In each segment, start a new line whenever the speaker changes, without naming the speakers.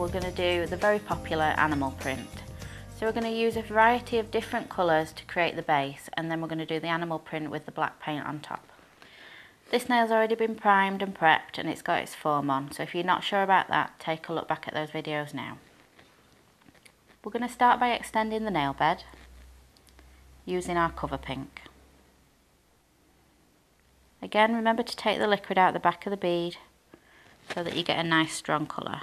We're going to do the very popular animal print. So we're going to use a variety of different colours to create the base and then we're going to do the animal print with the black paint on top. This nail's already been primed and prepped and it's got its form on so if you're not sure about that take a look back at those videos now. We're going to start by extending the nail bed using our cover pink. Again remember to take the liquid out the back of the bead so that you get a nice strong colour.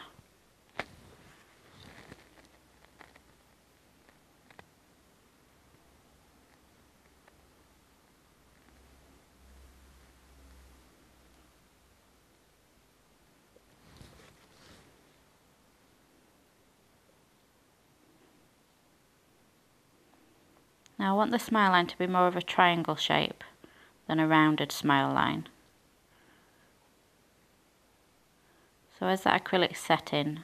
Now I want the smile line to be more of a triangle shape than a rounded smile line. So as that acrylic set in,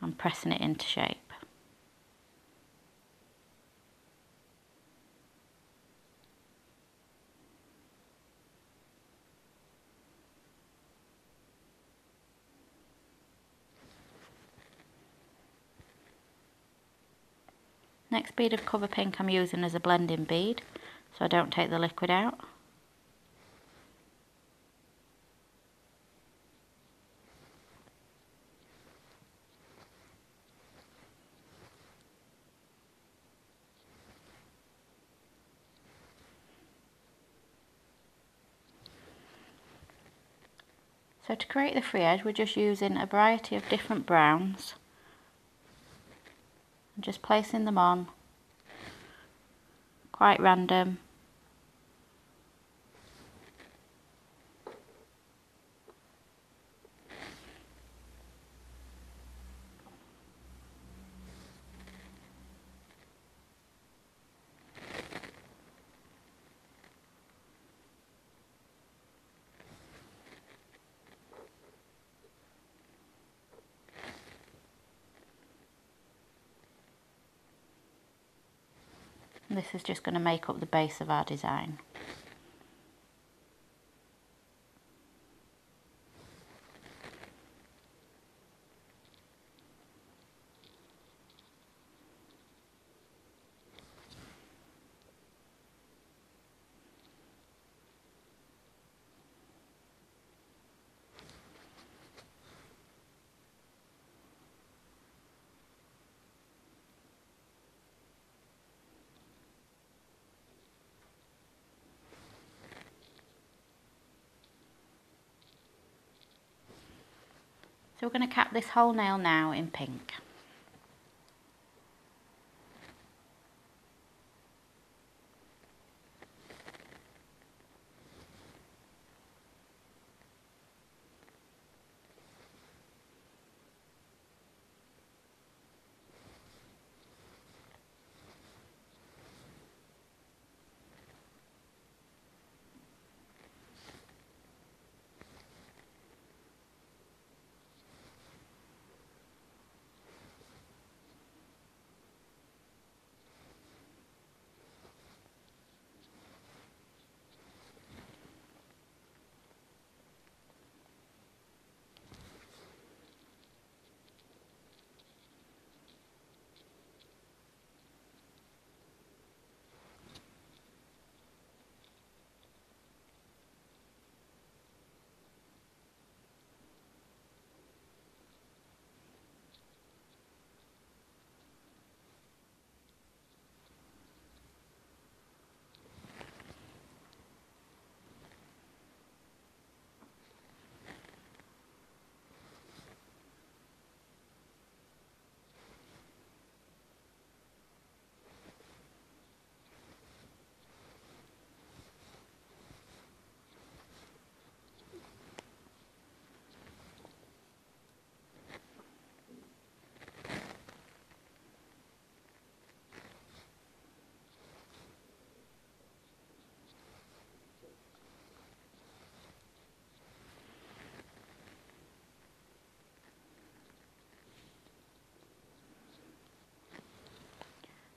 I'm pressing it into shape. Next bead of cover pink I'm using as a blending bead so I don't take the liquid out. So to create the free edge we're just using a variety of different browns and just placing them on. Quite random This is just going to make up the base of our design. So we're going to cap this whole nail now in pink.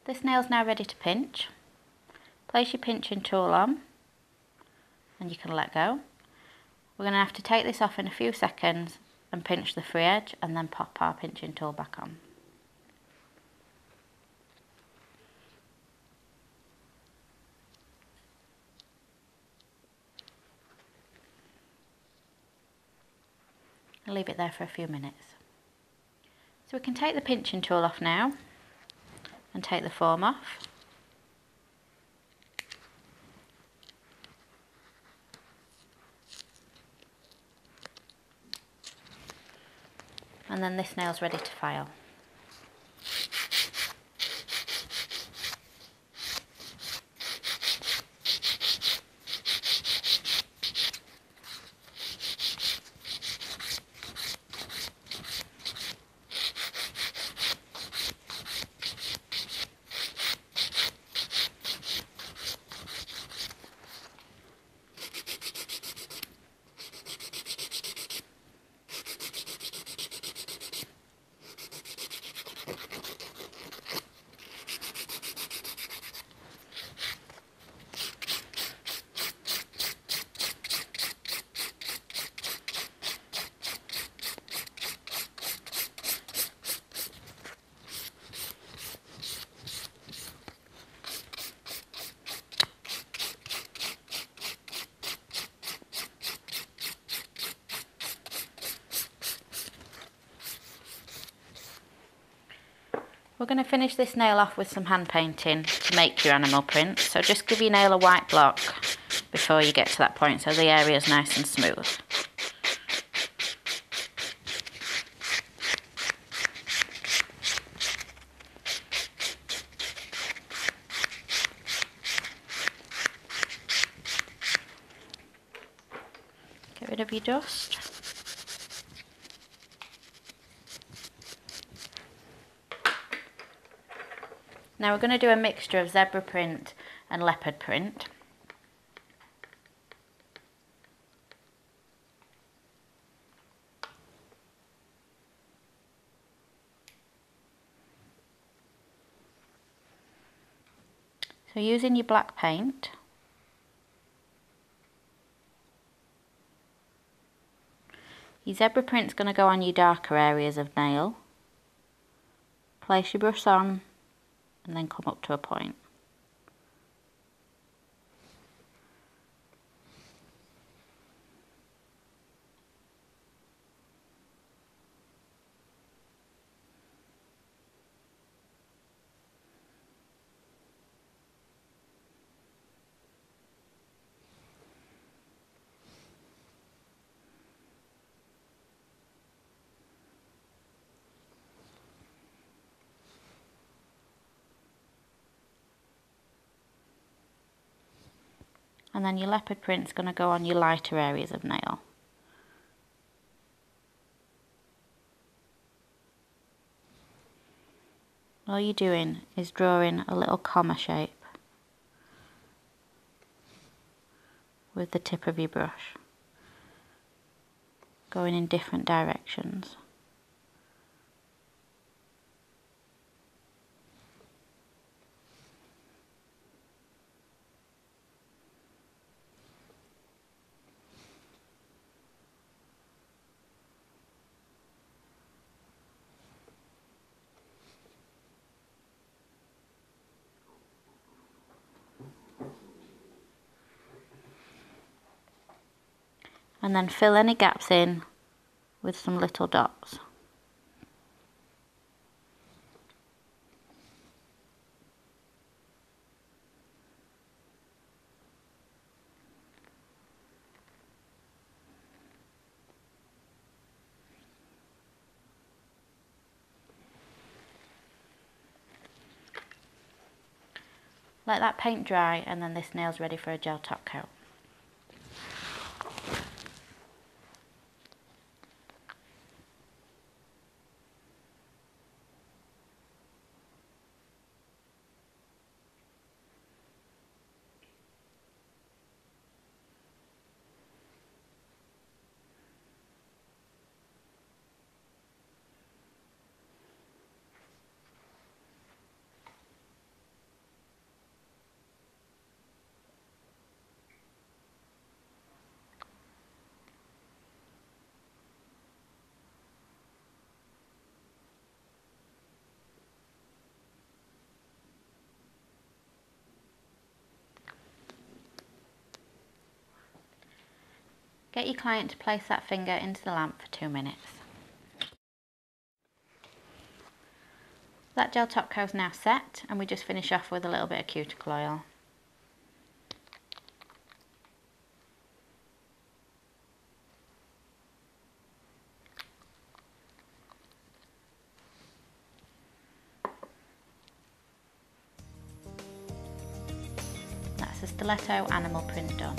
This nail's now ready to pinch. Place your pinching tool on and you can let go. We're going to have to take this off in a few seconds and pinch the free edge and then pop our pinching tool back on. And leave it there for a few minutes. So we can take the pinching tool off now and take the form off. And then this nail's ready to file. We're going to finish this nail off with some hand painting to make your animal print. So just give your nail a white block before you get to that point so the area is nice and smooth. Get rid of your dust. Now we're going to do a mixture of zebra print and leopard print. So using your black paint, your zebra print's going to go on your darker areas of nail. Place your brush on and then come up to a point. And then your leopard print's going to go on your lighter areas of nail. All you're doing is drawing a little comma shape with the tip of your brush, going in different directions. And then fill any gaps in with some little dots. Let that paint dry and then this nail's ready for a gel top coat. Get your client to place that finger into the lamp for two minutes. That gel top coat is now set and we just finish off with a little bit of cuticle oil. That's a stiletto animal print done.